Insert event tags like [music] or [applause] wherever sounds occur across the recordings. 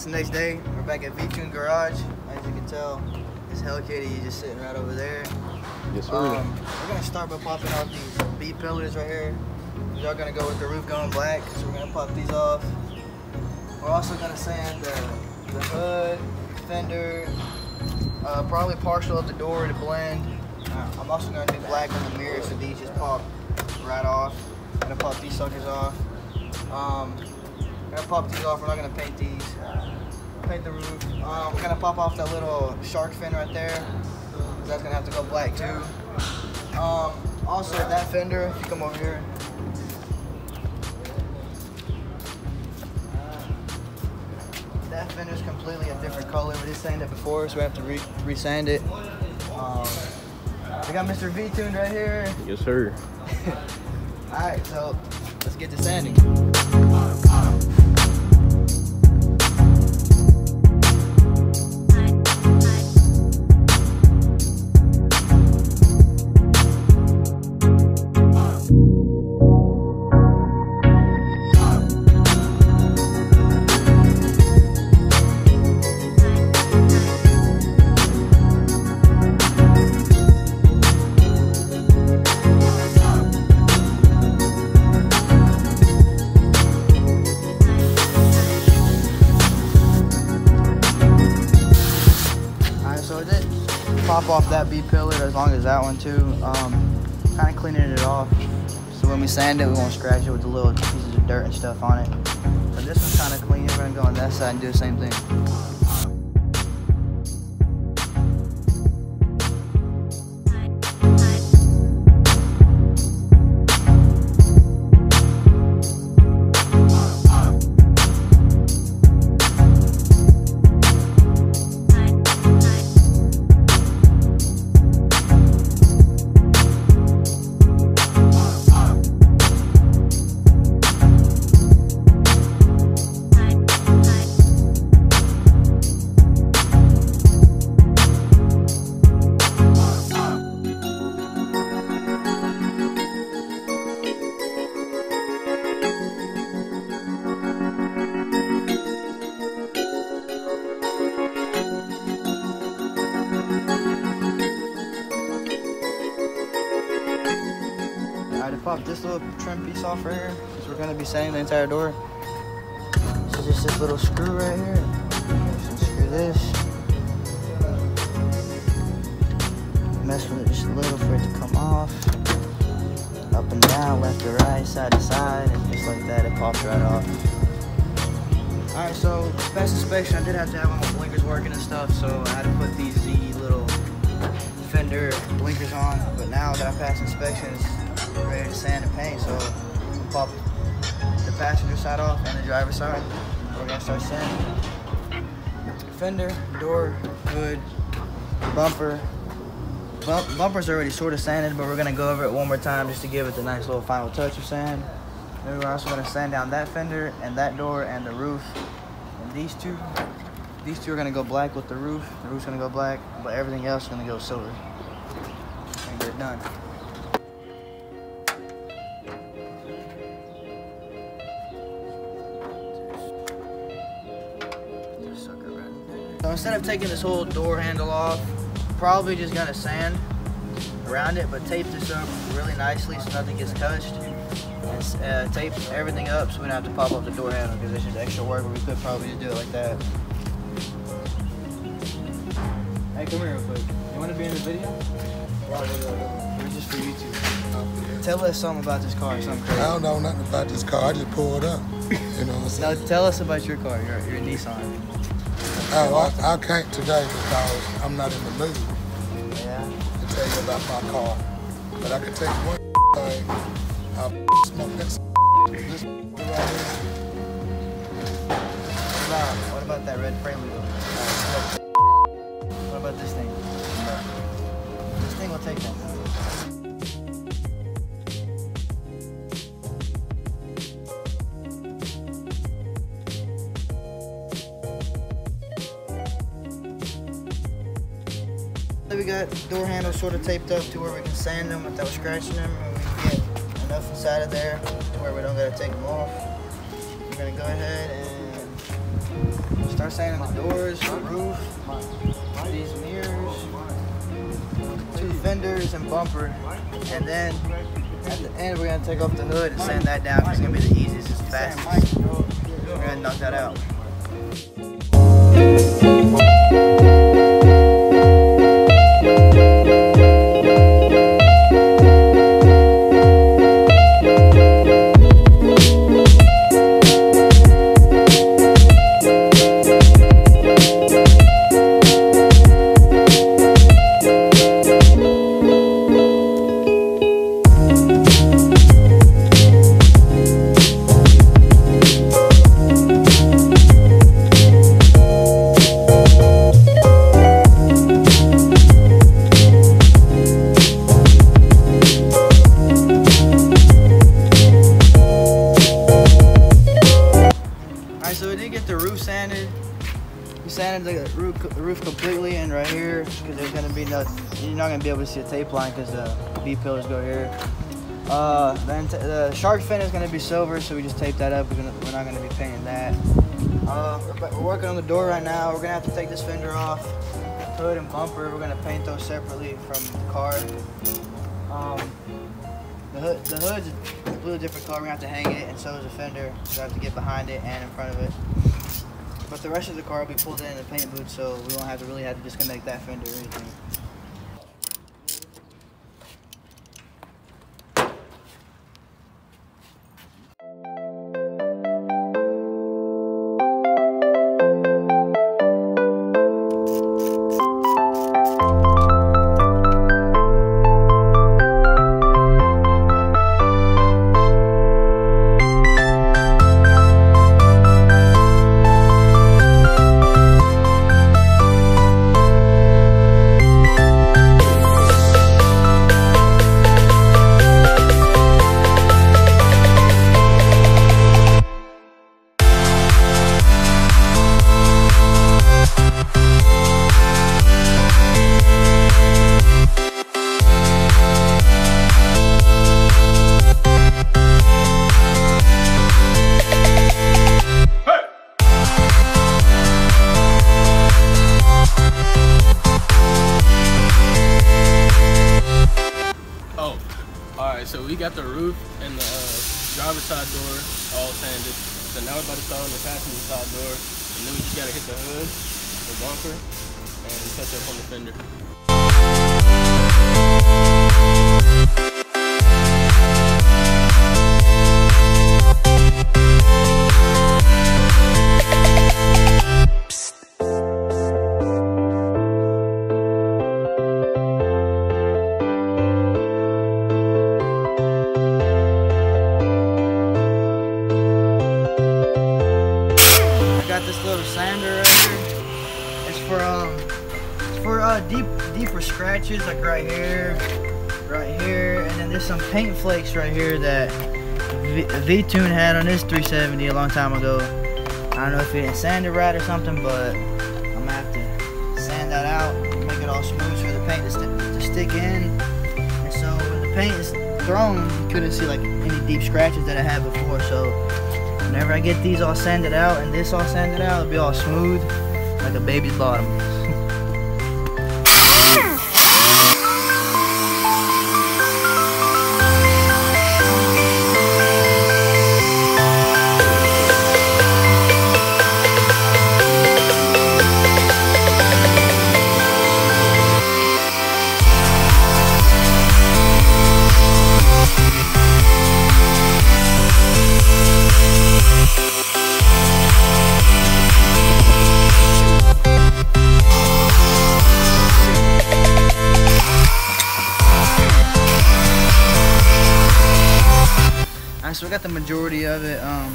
It's the next day. We're back at V-Tune Garage. As you can tell, this Hellkitty is just sitting right over there. Yes, sir. Um, we're gonna start by popping off these B pillars right here. Y'all gonna go with the roof going black, so we're gonna pop these off. We're also gonna sand the, the hood, fender, uh, probably partial of the door to blend. Uh, I'm also gonna do black on the mirrors, so these just pop right off. I'm gonna pop these suckers off. Um, gonna pop these off. We're not gonna paint these. Paint the roof. Um, we're gonna pop off that little shark fin right there. That's gonna have to go black too. Um, also that fender, if you come over here. That fender's completely a different color. We just sanded it before, so we have to re resand it. Um, we got Mr. V tuned right here. Yes, sir. [laughs] All right, so let's get to sanding. Off that B pillar as long as that one too. Um, kind of cleaning it off. So when we sand it, we won't scratch it with the little pieces of dirt and stuff on it. So this one's kind of clean. We're gonna go on that side and do the same thing. This little trim piece off right here, because we're gonna be sanding the entire door. So just this little screw right here. Just unscrew this. Mess with it just a little for it to come off. Up and down, left to right, side to side, and just like that, it pops right off. Alright, so best inspection, I did have to have my blinkers working and stuff, so I had to put these Z little fender blinkers on. But now that I passed inspections, ready to sand and paint, so we'll pop the passenger side off and the driver's side. We're gonna start sanding. Fender, door, hood, bumper. Bump, bumper's already sort of sanded, but we're gonna go over it one more time just to give it the nice little final touch of sand. Then we're also gonna sand down that fender and that door and the roof. And these two, these two are gonna go black with the roof. The roof's gonna go black, but everything else is gonna go silver. And get it done. So instead of taking this whole door handle off, probably just gonna sand around it, but tape this up really nicely so nothing gets touched. And uh, tape everything up so we don't have to pop up the door handle because it's just extra work, but we could probably just do it like that. Hey, come here real quick. You want to be in the video? We're just for YouTube? Tell us something about this car, something crazy. I don't know nothing about this car. I just pulled up. You know what I'm saying? Now tell us about your car, your, your Nissan. Oh, I, I can't today because I'm not in the mood Yeah. to tell you about my car. But I can tell you one thing. I smoke this. This right. What about, what about that red frame wheel? What about this thing? This thing will take that. We got door handles sort of taped up to where we can sand them without scratching them, and we get enough inside of there to where we don't gotta take them off. We're gonna go ahead and start sanding the doors, the roof, these mirrors, two fenders and bumper. And then at the end we're gonna take off the hood and sand that down because it's gonna be the easiest and fastest. We're gonna knock that out. And right here because there's gonna be no, you're not gonna be able to see a tape line because the B pillars go here. Uh, then the shark fin is gonna be silver, so we just tape that up. We're, gonna, we're not gonna be painting that. Uh, we're, we're working on the door right now. We're gonna have to take this fender off, hood and bumper. We're gonna paint those separately from the car. Um, the hood, the hood's a completely different color. We're gonna have to hang it, and so is the fender. So I have to get behind it and in front of it. But the rest of the car will be pulled in the paint booth, so we won't have to really have to disconnect that fender or anything. Bumper, and touch up on the fender. Some paint flakes right here that V-Tune had on this 370 a long time ago. I don't know if he didn't sand it right or something, but I'm gonna have to sand that out, make it all smooth for the paint to, st- to stick in. And so when the paint is thrown, you couldn't see like any deep scratches that I had before. So Whenever I get these all sanded out and this all sanded out, it'll be all smooth like a baby's bottom. We got the majority of it. Um,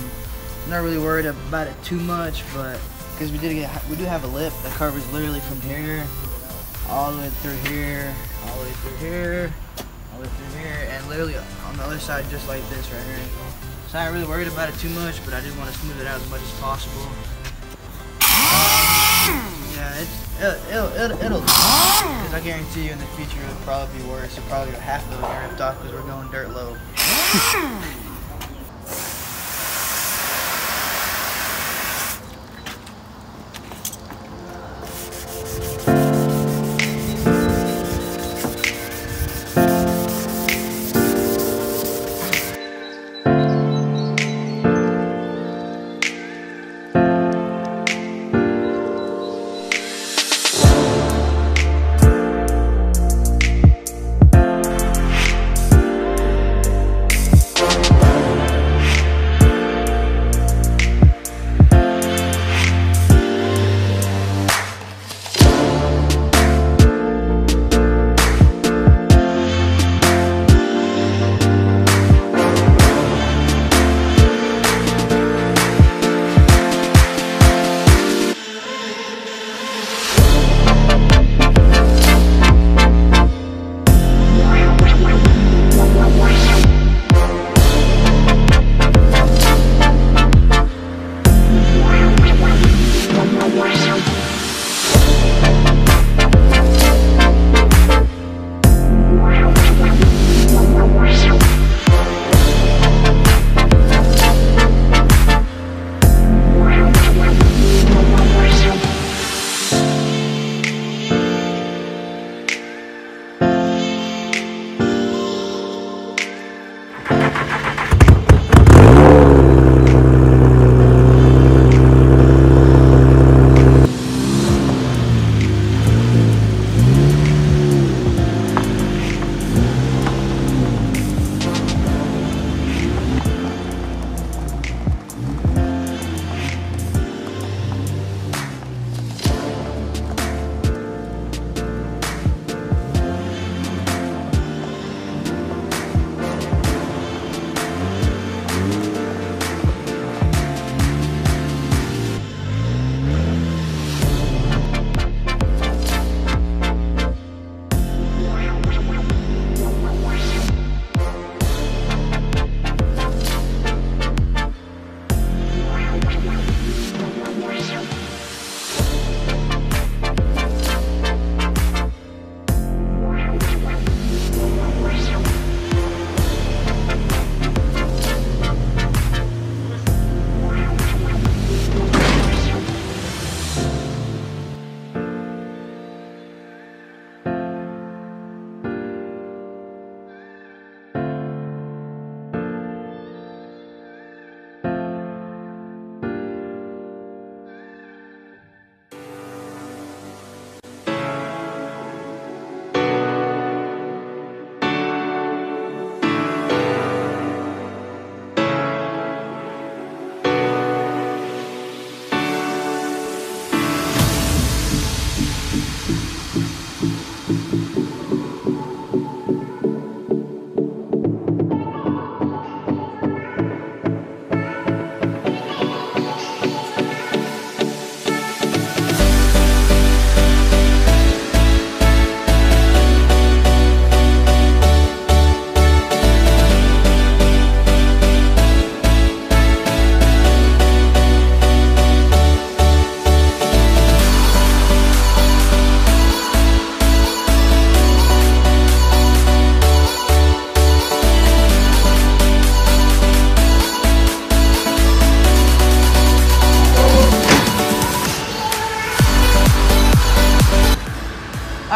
not really worried about it too much, but because we did get, we do have a lip that covers literally from here all the way through here, all the way through here, all the way through here, and literally on the other side just like this right here. So I'm not really worried about it too much, but I did want to smooth it out as much as possible. Yeah, it's it'll it'll, it'll because I guarantee you in the future it'll probably be worse. It'll probably half of it ripped off because we're going dirt low.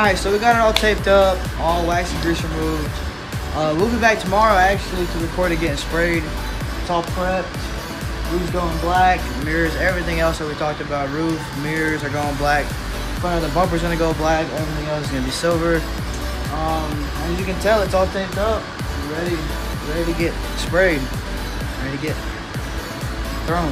Alright, so we got it all taped up, all wax and grease removed. Uh, we'll be back tomorrow actually to record it getting sprayed. It's all prepped. Roof's going black, mirrors, everything else that we talked about. Roof, mirrors are going black. Front of the bumper's gonna go black, everything else is gonna be silver. Um, as you can tell, it's all taped up. Ready, ready to get sprayed. Ready to get thrown.